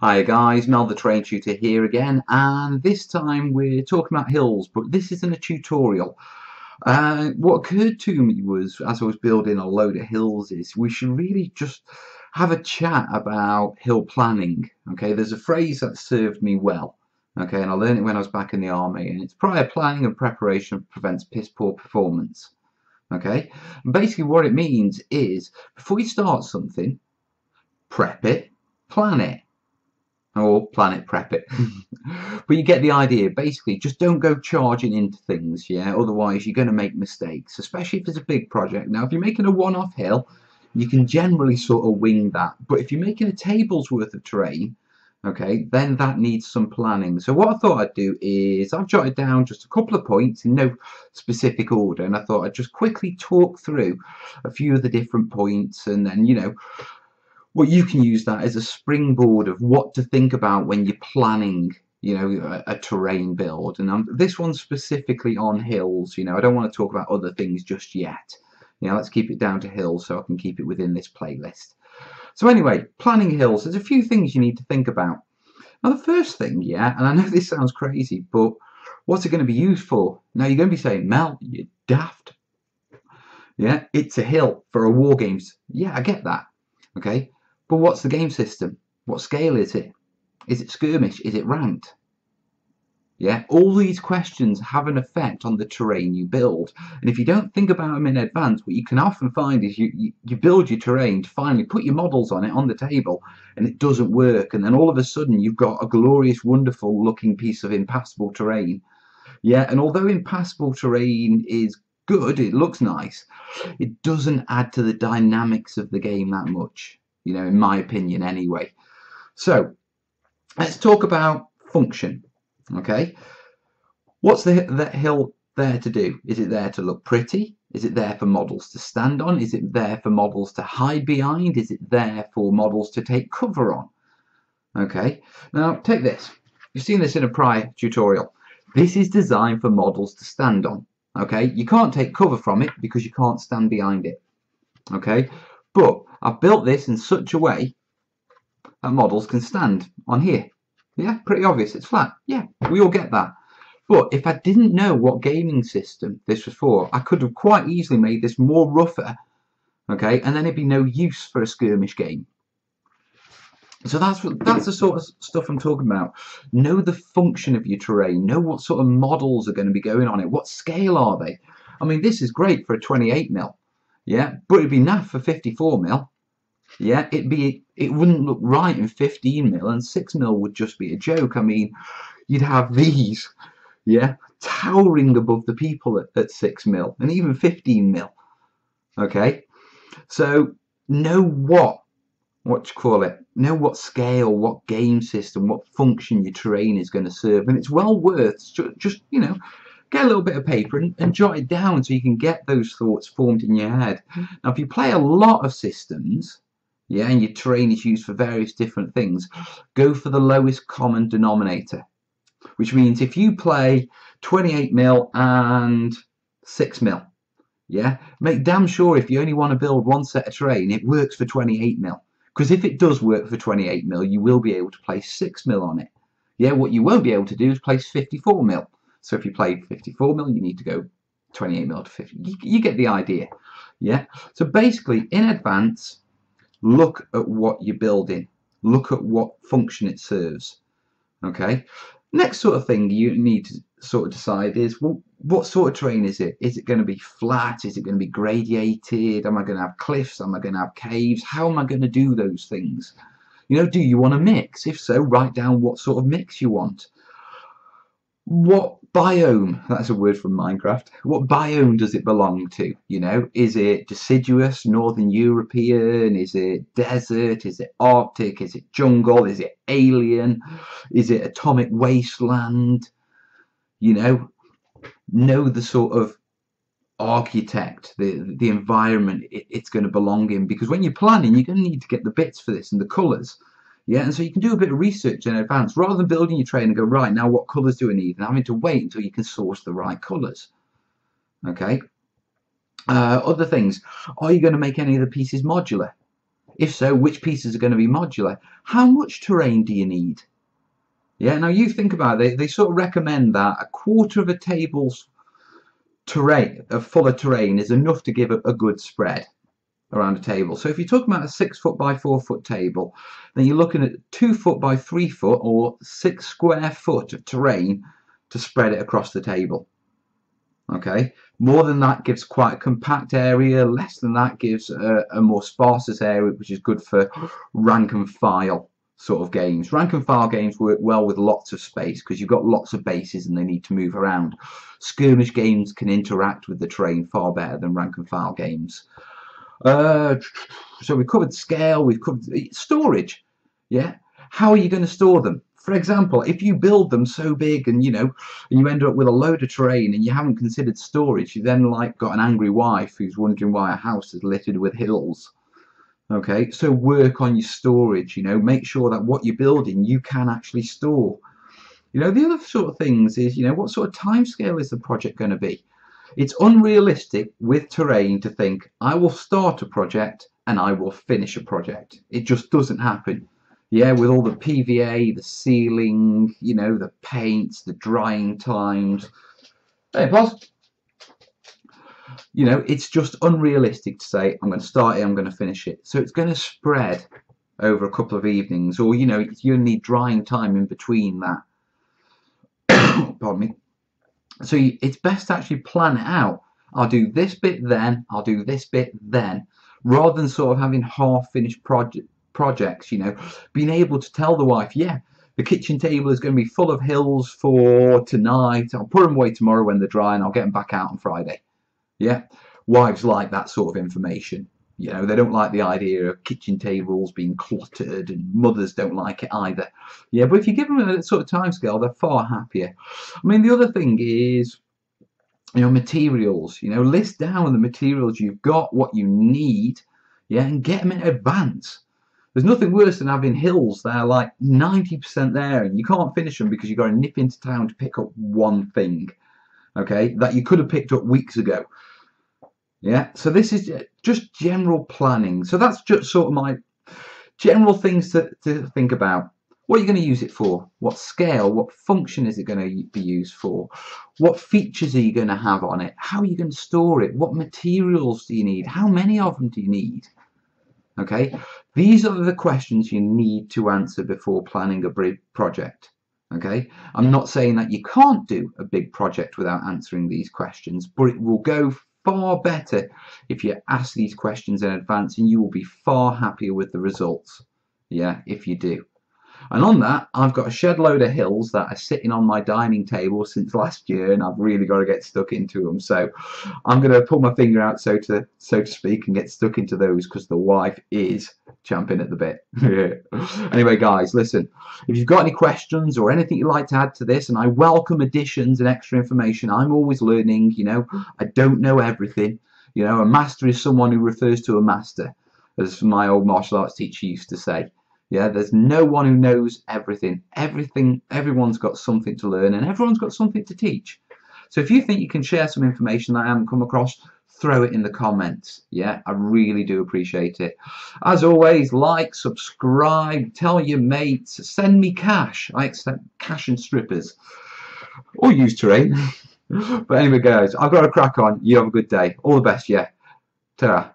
Hi guys, Mel the Terrain Tutor here again and this time we're talking about hills but this isn't a tutorial. Uh, what occurred to me was as I was building a load of hills is we should really just have a chat about hill planning. Okay, there's a phrase that served me well. Okay, and I learned it when I was back in the army and it's prior planning and preparation prevents piss poor performance. Okay, and basically what it means is before you start something, prep it, plan it or planet prep it. Hmm. but you get the idea. Basically, just don't go charging into things, yeah? Otherwise, you're going to make mistakes, especially if it's a big project. Now, if you're making a one-off hill, you can generally sort of wing that. But if you're making a table's worth of terrain, okay, then that needs some planning. So what I thought I'd do is I've jotted down just a couple of points in no specific order, and I thought I'd just quickly talk through a few of the different points, and then, you know, well, you can use that as a springboard of what to think about when you're planning you know a, a terrain build. And I'm, this one's specifically on hills you know I don't want to talk about other things just yet. You know let's keep it down to hills so I can keep it within this playlist. So anyway planning hills there's a few things you need to think about. Now the first thing yeah and I know this sounds crazy but what's it going to be used for? Now you're going to be saying Mel you're daft. Yeah it's a hill for a war games. Yeah I get that okay but what's the game system? What scale is it? Is it skirmish? Is it ranked? Yeah, all these questions have an effect on the terrain you build. And if you don't think about them in advance, what you can often find is you, you, you, build your terrain to finally put your models on it on the table and it doesn't work. And then all of a sudden you've got a glorious, wonderful looking piece of impassable terrain. Yeah, and although impassable terrain is good, it looks nice, it doesn't add to the dynamics of the game that much you know, in my opinion anyway. So let's talk about function, okay? What's the, the hill there to do? Is it there to look pretty? Is it there for models to stand on? Is it there for models to hide behind? Is it there for models to take cover on? Okay, now take this. You've seen this in a prior tutorial. This is designed for models to stand on. Okay, you can't take cover from it because you can't stand behind it. Okay, but I've built this in such a way that models can stand on here. Yeah, pretty obvious. It's flat. Yeah, we all get that. But if I didn't know what gaming system this was for, I could have quite easily made this more rougher, okay, and then it'd be no use for a skirmish game. So that's that's the sort of stuff I'm talking about. Know the function of your terrain. Know what sort of models are going to be going on it. What scale are they? I mean, this is great for a 28 mil. Yeah, but it'd be naff for 54 mil. Yeah, it'd be it wouldn't look right in 15 mil, and 6 mil would just be a joke. I mean, you'd have these, yeah, towering above the people at, at 6 mil, and even 15 mil. Okay, so know what what you call it know what scale what game system what function your terrain is going to serve and it's well worth just you know get a little bit of paper and, and jot it down so you can get those thoughts formed in your head. Mm-hmm. Now, if you play a lot of systems, yeah, and your terrain is used for various different things, go for the lowest common denominator. Which means if you play 28 mil and 6 mil, yeah, make damn sure if you only want to build one set of terrain, it works for 28 mil. Because if it does work for 28 mil, you will be able to place 6 mil on it. Yeah, what you won't be able to do is place 54 mil. So if you play 54 mil, you need to go 28 mil to 50. You, you get the idea. Yeah. So basically, in advance, look at what you're building. Look at what function it serves. Okay. Next sort of thing you need to sort of decide is well, what sort of terrain is it? Is it going to be flat? Is it going to be gradiated? Am I going to have cliffs? Am I going to have caves? How am I going to do those things? You know, do you want a mix? If so, write down what sort of mix you want what biome that's a word from minecraft. What biome does it belong to? You know is it deciduous northern european? Is it desert? Is it arctic? Is it jungle? Is it alien? Is it atomic wasteland? You know know the sort of architect the the environment it, it's going to belong in. Because when you're planning you're going to need to get the bits for this and the colors yeah, and so you can do a bit of research in advance rather than building your terrain and go, right, now what colours do I need? And having to wait until you can source the right colours. Okay. Uh, other things, are you going to make any of the pieces modular? If so, which pieces are going to be modular? How much terrain do you need? Yeah, now you think about it, they, they sort of recommend that a quarter of a table's terrain, a fuller terrain, is enough to give a, a good spread around a table. So if you're talking about a six foot by four foot table, then you're looking at two foot by three foot or six square foot of terrain to spread it across the table. Okay, more than that gives quite a compact area, less than that gives a, a more sparse area, which is good for rank and file sort of games. Rank and file games work well with lots of space because you've got lots of bases and they need to move around. Skirmish games can interact with the terrain far better than rank and file games. Uh, so we've covered scale, we've covered storage. Yeah, how are you going to store them? For example, if you build them so big and you know, and you end up with a load of terrain and you haven't considered storage, you then like got an angry wife who's wondering why a house is littered with hills. Okay, so work on your storage. You know, make sure that what you're building you can actually store. You know, the other sort of things is, you know, what sort of time scale is the project going to be? It's unrealistic with terrain to think I will start a project and I will finish a project. It just doesn't happen yeah, with all the PVA, the sealing, you know, the paints, the drying times. Hey, boss. You know, it's just unrealistic to say, I'm going to start it, I'm going to finish it. So it's going to spread over a couple of evenings, or, you know, you need drying time in between that. Pardon me. So you, it's best to actually plan it out. I'll do this bit then, I'll do this bit then, rather than sort of having half-finished project projects, you know, being able to tell the wife, yeah, the kitchen table is going to be full of hills for tonight. I'll put them away tomorrow when they're dry and I'll get them back out on Friday. Yeah, wives like that sort of information. You know, they don't like the idea of kitchen tables being cluttered and mothers don't like it either. Yeah, but if you give them a sort of time scale, they're far happier. I mean, the other thing is, you know, materials. You know, list down the materials you've got, what you need, yeah, and get them in advance. There's nothing worse than having hills that are like 90% there and you can't finish them because you've got to nip into town to pick up one thing, okay, that you could have picked up weeks ago. Yeah, so this is uh, just general planning. So that's just sort of my general things to, to think about. What are you going to use it for? What scale? What function is it going to be used for? What features are you going to have on it? How are you going to store it? What materials do you need? How many of them do you need? Okay, these are the questions you need to answer before planning a big project. Okay, I'm not saying that you can't do a big project without answering these questions, but it will go far better if you ask these questions in advance and you will be far happier with the results. Yeah, if you do. And on that, I've got a shed load of hills that are sitting on my dining table since last year, and I've really got to get stuck into them. So I'm going to pull my finger out, so to so to speak, and get stuck into those because the wife is champing at the bit. anyway, guys, listen. If you've got any questions or anything you'd like to add to this, and I welcome additions and extra information. I'm always learning. You know, I don't know everything. You know, a master is someone who refers to a master, as my old martial arts teacher used to say. Yeah, there's no one who knows everything. Everything, everyone's got something to learn and everyone's got something to teach. So if you think you can share some information that I haven't come across, throw it in the comments. Yeah, I really do appreciate it. As always, like, subscribe, tell your mates, send me cash. I accept cash and strippers. Or use terrain. Eh? but anyway, guys, I've got to crack on. You have a good day. All the best, yeah. ta